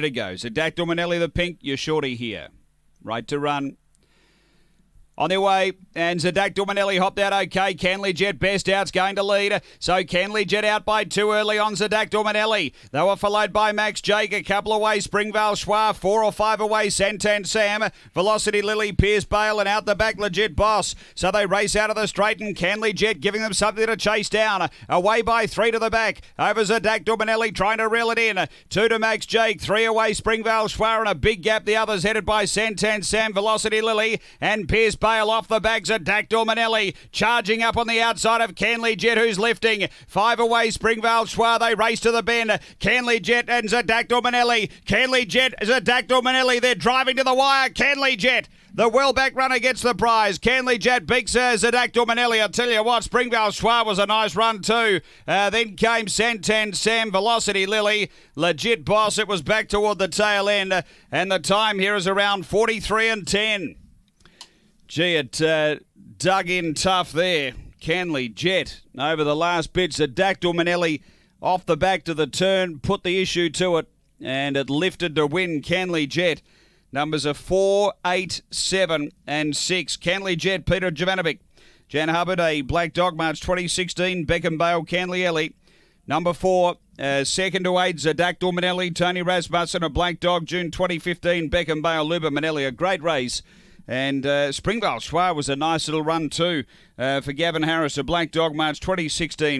to go. Zadactyl Manelli, the pink, you're shorty here. Right to run. On their way, and Zadactyl Manelli hopped out okay. Canley Jet best out's going to lead. So Canley Jet out by two early on Zadactyl Manelli. They were followed by Max Jake, a couple away. Springvale Schwa, four or five away. Santan Sam, Velocity Lily, Pierce Bale, and out the back, Legit Boss. So they race out of the straight, and Canley Jet giving them something to chase down. Away by three to the back. Over Zadactyl Manelli trying to reel it in. Two to Max Jake, three away. Springvale Schwa, and a big gap. The others headed by Santan Sam, Velocity Lily, and Pierce Bale. Off the bags of Dactyl Manelli. Charging up on the outside of Canley Jet, who's lifting. Five away, Springvale Schwa. They race to the bend. Canley Jet and Zadactyl Manelli. Canley Jet, Zadactyl Manelli. They're driving to the wire. Canley Jet. The well back runner gets the prize. Canley Jet beats uh, Zadactyl Manelli. I tell you what, Springvale Schwa was a nice run too. Uh, then came Santan Sam, Velocity Lily. Legit Boss. It was back toward the tail end. And the time here is around 43 and 10. Gee, it uh, dug in tough there. Canley Jet over the last bits. Zadactyl Manelli off the back to the turn, put the issue to it, and it lifted to win Canley Jet. Numbers are 4, 8, 7, and 6. Canley Jet, Peter Jovanovic. Jan Hubbard, a Black Dog, March 2016. Beckham Bale, Canley Ellie. Number 4, uh, second to eight, Zadactyl Manelli. Tony Rasmussen, a Black Dog, June 2015. Beckham Bale, Luba Manelli, a great race. And uh, Springvale Schwa was a nice little run too uh, for Gavin Harris, a Black Dog, March 2016.